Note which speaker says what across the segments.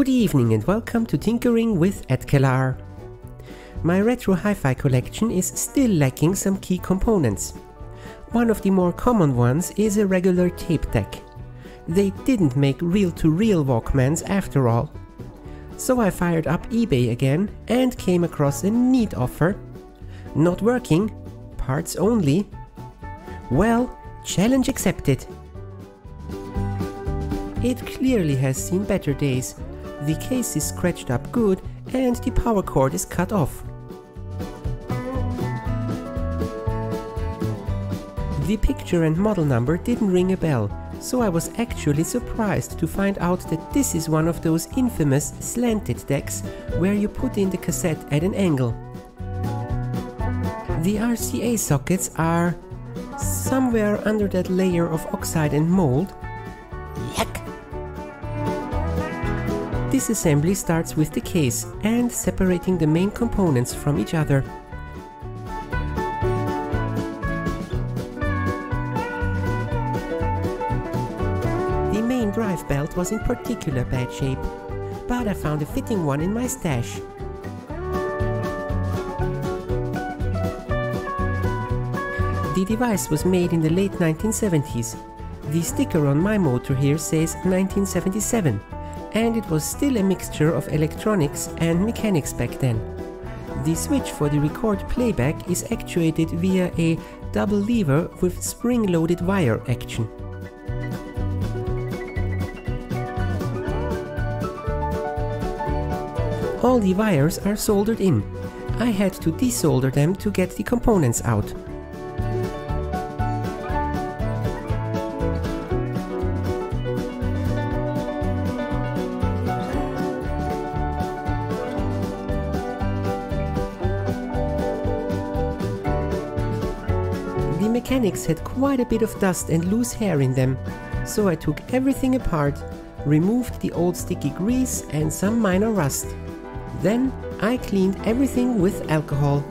Speaker 1: Good evening and welcome to Tinkering with atkelar. My retro hi-fi collection is still lacking some key components. One of the more common ones is a regular tape deck. They didn't make reel-to-reel Walkmans after all. So I fired up eBay again and came across a neat offer. Not working, parts only. Well, challenge accepted. It clearly has seen better days. The case is scratched up good and the power cord is cut off. The picture and model number didn't ring a bell, so I was actually surprised to find out that this is one of those infamous slanted decks where you put in the cassette at an angle. The RCA sockets are somewhere under that layer of oxide and mold. This assembly starts with the case and separating the main components from each other. The main drive belt was in particular bad shape, but I found a fitting one in my stash. The device was made in the late 1970s. The sticker on my motor here says 1977, and it was still a mixture of electronics and mechanics back then. The switch for the record playback is actuated via a double lever with spring-loaded wire action. All the wires are soldered in. I had to desolder them to get the components out. The mechanics had quite a bit of dust and loose hair in them, so I took everything apart, removed the old sticky grease and some minor rust. Then I cleaned everything with alcohol.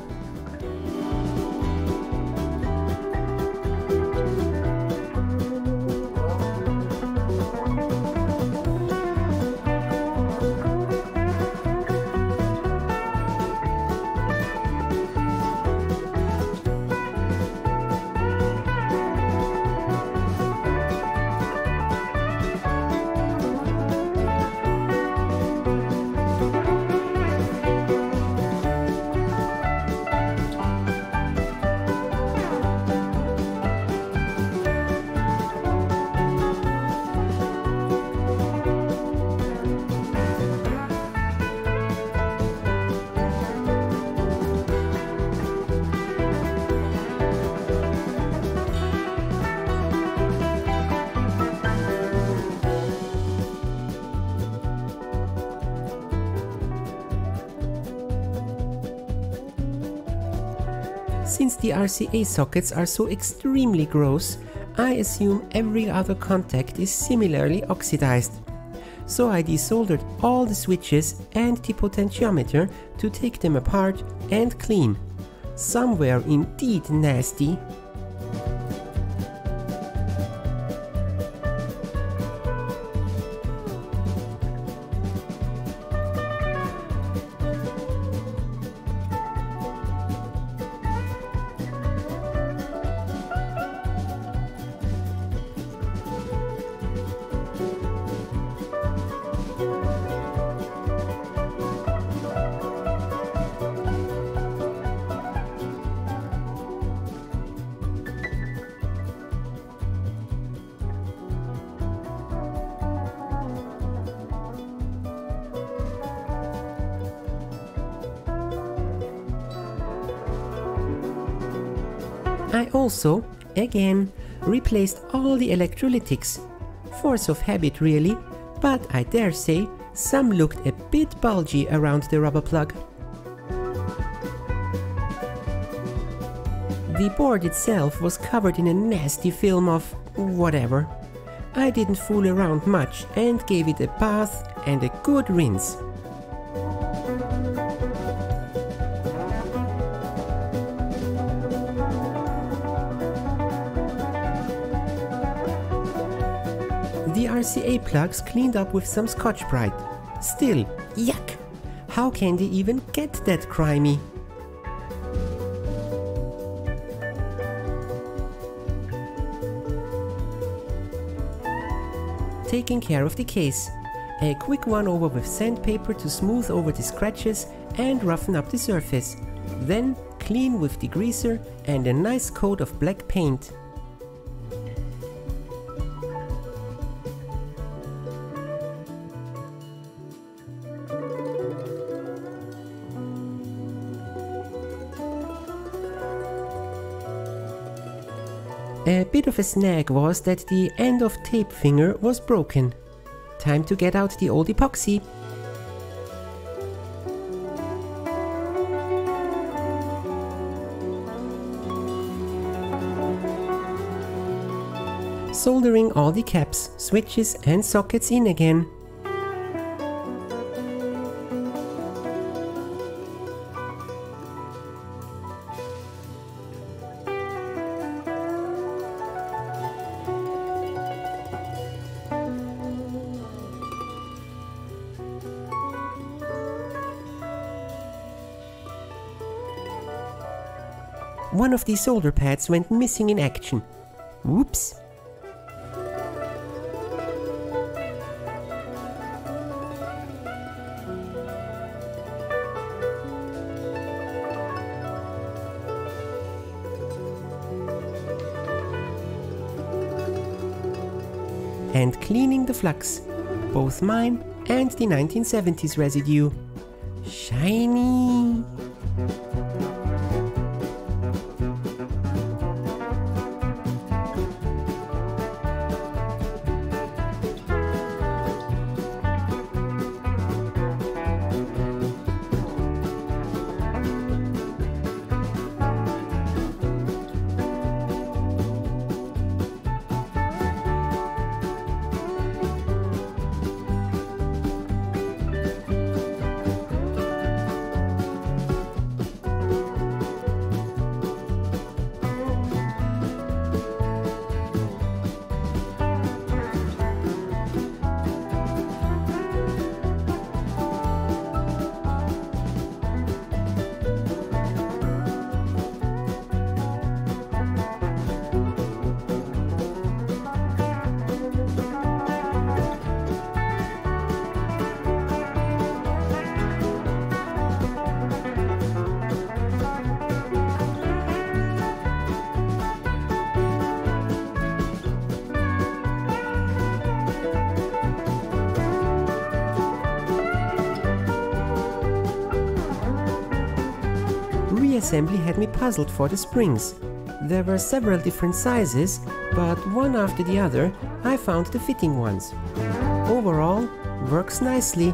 Speaker 1: Since the RCA sockets are so extremely gross, I assume every other contact is similarly oxidized. So I desoldered all the switches and the potentiometer to take them apart and clean. Some were indeed nasty. I also, again, replaced all the electrolytics. Force of habit really, but I dare say some looked a bit bulgy around the rubber plug. The board itself was covered in a nasty film of whatever. I didn't fool around much and gave it a bath and a good rinse. RCA plugs cleaned up with some Scotch Brite. Still, yuck! How can they even get that grimy? Taking care of the case. A quick one over with sandpaper to smooth over the scratches and roughen up the surface. Then clean with degreaser and a nice coat of black paint. A bit of a snag was that the end of tape finger was broken. Time to get out the old epoxy. Soldering all the caps, switches and sockets in again. One of the solder pads went missing in action. Whoops! And cleaning the flux, both mine and the 1970s residue. Shiny! Reassembly had me puzzled for the springs. There were several different sizes, but one after the other I found the fitting ones. Overall, works nicely,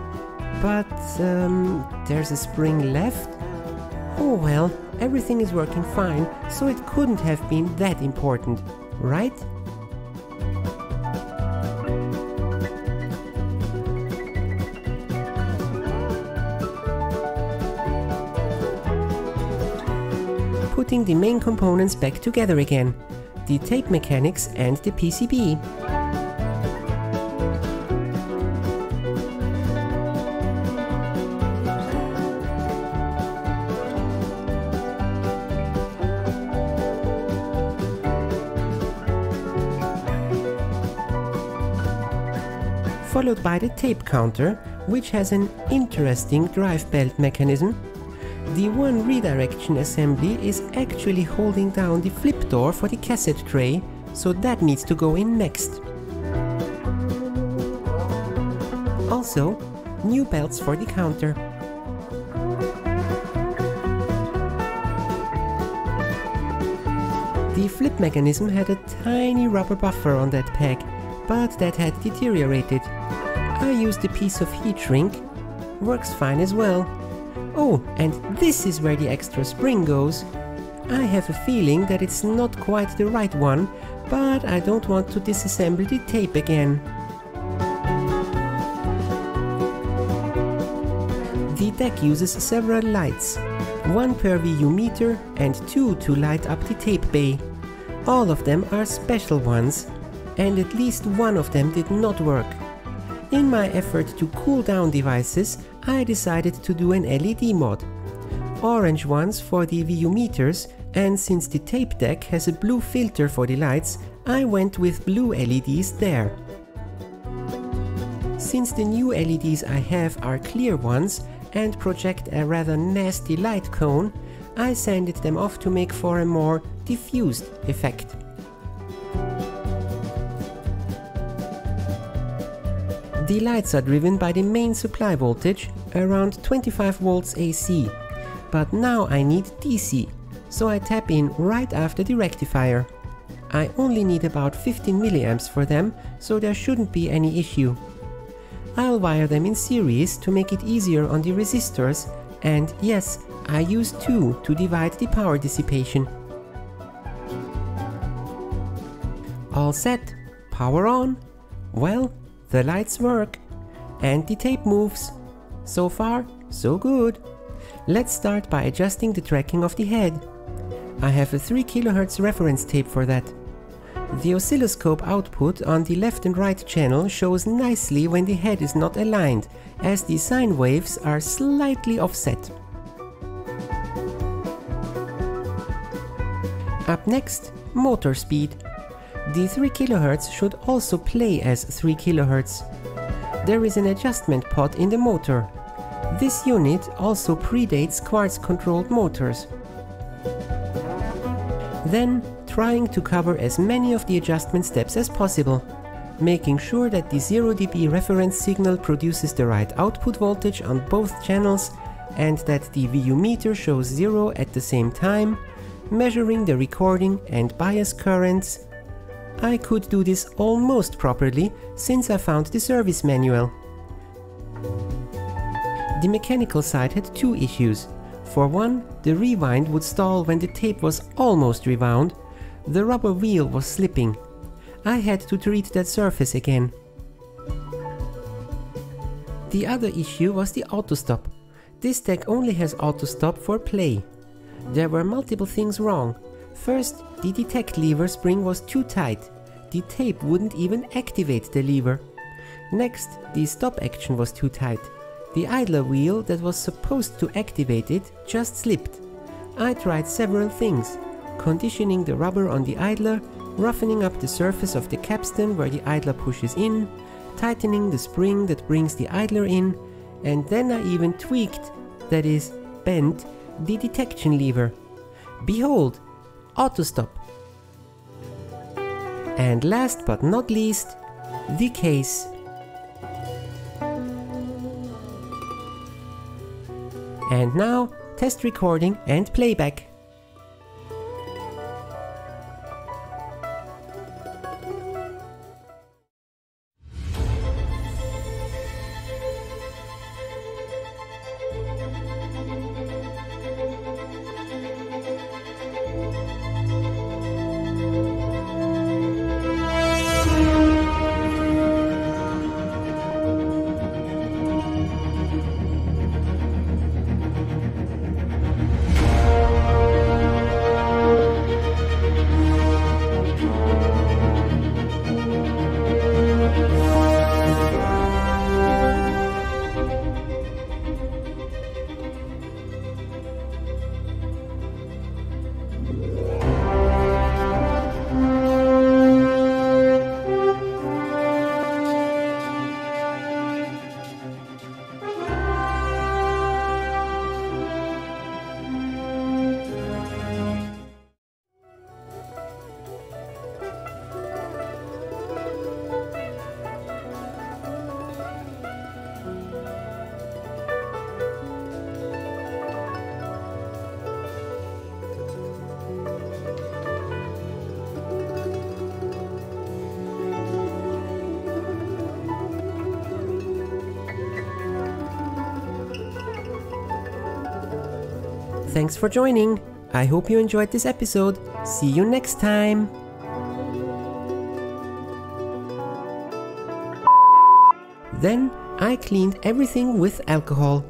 Speaker 1: but um, there's a spring left? Oh well, everything is working fine, so it couldn't have been that important, right? Putting the main components back together again, the tape mechanics and the PCB. Followed by the tape counter, which has an interesting drive belt mechanism the one redirection assembly is actually holding down the flip door for the cassette tray, so that needs to go in next. Also, new belts for the counter. The flip mechanism had a tiny rubber buffer on that peg, but that had deteriorated. I used a piece of heat shrink, works fine as well. Oh, and this is where the extra spring goes. I have a feeling that it's not quite the right one, but I don't want to disassemble the tape again. The deck uses several lights, one per VU meter and two to light up the tape bay. All of them are special ones, and at least one of them did not work. In my effort to cool down devices, I decided to do an LED mod. Orange ones for the VU meters, and since the tape deck has a blue filter for the lights, I went with blue LEDs there. Since the new LEDs I have are clear ones and project a rather nasty light cone, I sanded them off to make for a more diffused effect. The lights are driven by the main supply voltage, around 25 volts AC, but now I need DC, so I tap in right after the rectifier. I only need about 15 milliamps for them, so there shouldn't be any issue. I'll wire them in series to make it easier on the resistors, and yes, I use two to divide the power dissipation. All set, power on. Well, the lights work and the tape moves. So far, so good. Let's start by adjusting the tracking of the head. I have a 3 kHz reference tape for that. The oscilloscope output on the left and right channel shows nicely when the head is not aligned, as the sine waves are slightly offset. Up next, motor speed. The 3 kHz should also play as 3 kHz. There is an adjustment pot in the motor. This unit also predates quartz-controlled motors. Then, trying to cover as many of the adjustment steps as possible, making sure that the 0 dB reference signal produces the right output voltage on both channels and that the VU meter shows 0 at the same time, measuring the recording and bias currents I could do this almost properly since I found the service manual. The mechanical side had two issues. For one, the rewind would stall when the tape was almost rewound, the rubber wheel was slipping. I had to treat that surface again. The other issue was the auto stop. This deck only has auto stop for play. There were multiple things wrong. First, the detect lever spring was too tight. The tape wouldn't even activate the lever. Next, the stop action was too tight. The idler wheel that was supposed to activate it just slipped. I tried several things, conditioning the rubber on the idler, roughening up the surface of the capstan where the idler pushes in, tightening the spring that brings the idler in, and then I even tweaked, that is, bent, the detection lever. Behold, auto stop. And last but not least, the case. And now, test recording and playback. Thanks for joining. I hope you enjoyed this episode. See you next time. Then I cleaned everything with alcohol.